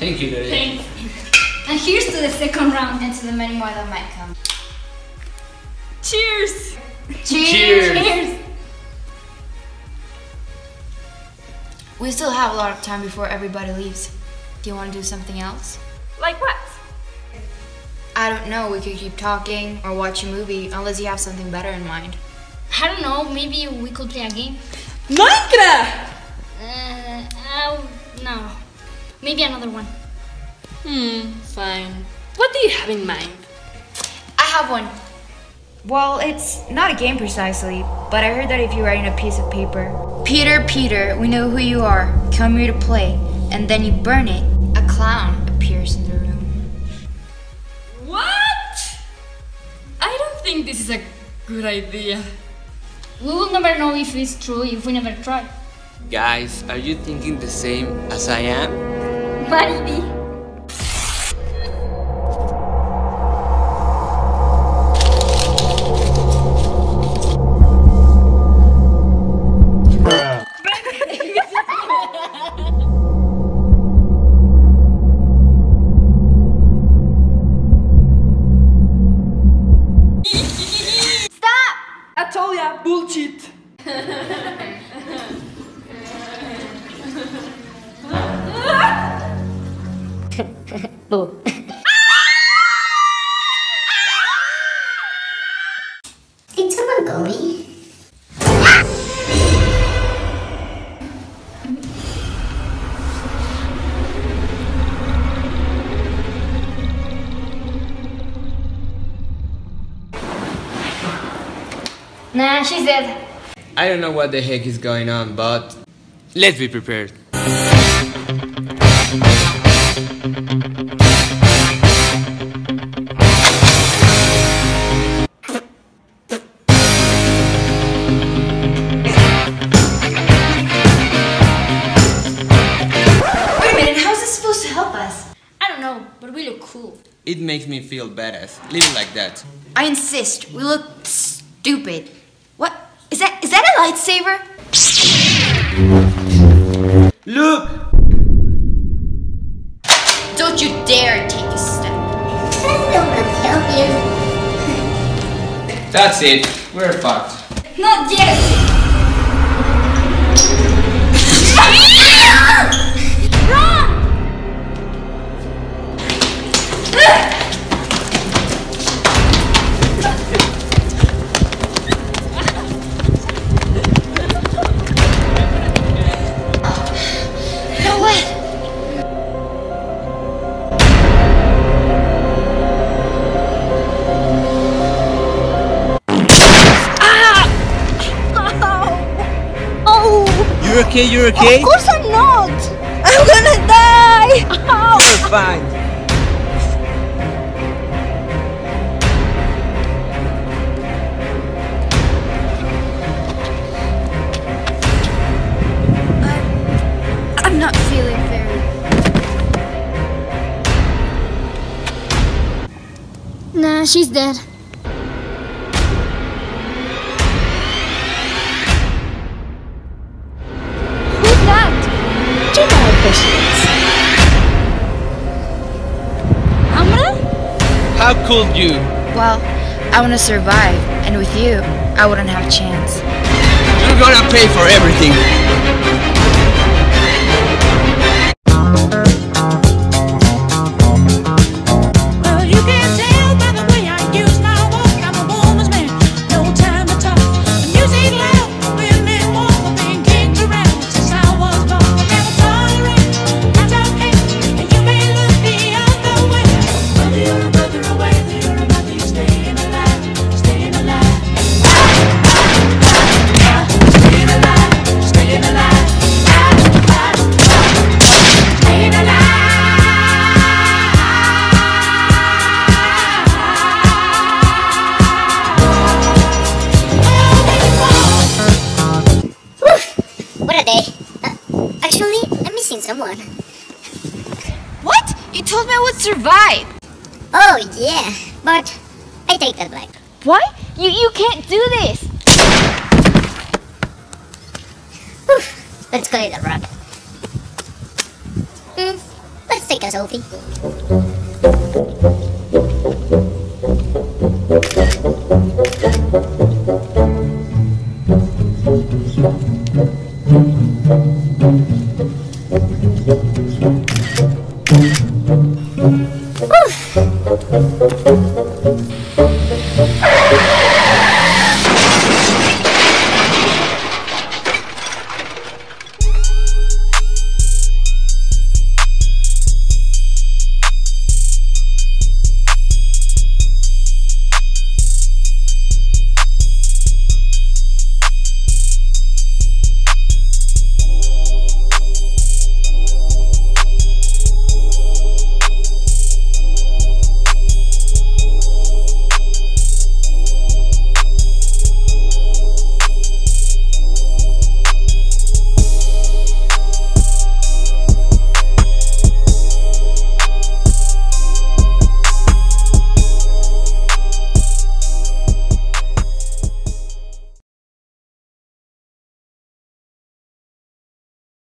Thank you, Daddy. Thanks. And here's to the second round and to the many more that might come. Cheers! Cheers. Cheers. We still have a lot of time before everybody leaves. Do you want to do something else? Like what? I don't know. We could keep talking or watch a movie unless you have something better in mind. I don't know, maybe we could play a game. Minecraft! Maybe another one. Hmm, fine. What do you have in mind? I have one. Well, it's not a game precisely, but I heard that if you write in a piece of paper, Peter, Peter, we know who you are, come here to play, and then you burn it, a clown appears in the room. What? I don't think this is a good idea. We will never know if it's true if we never try. Guys, are you thinking the same as I am? Maybe. I told ya, bullshit. Did someone call me? Nah, she's dead. I don't know what the heck is going on, but let's be prepared. It makes me feel badass. Leave it like that. I insist, we look stupid. What? Is that is that a lightsaber? Look! Don't you dare take a step. That's no good to help you. That's it. We're fucked. Not yet! You okay? you're okay? Of course I'm not! I'm gonna die! You're oh, fine. I'm not feeling very. Nah, she's dead. How could you? Well, I want to survive, and with you, I wouldn't have a chance. You're gonna pay for everything. Someone. What? You told me I would survive. Oh, yeah. But I take that back. What? You you can't do this. Let's call it the wrap. Hmm, let's take a selfie.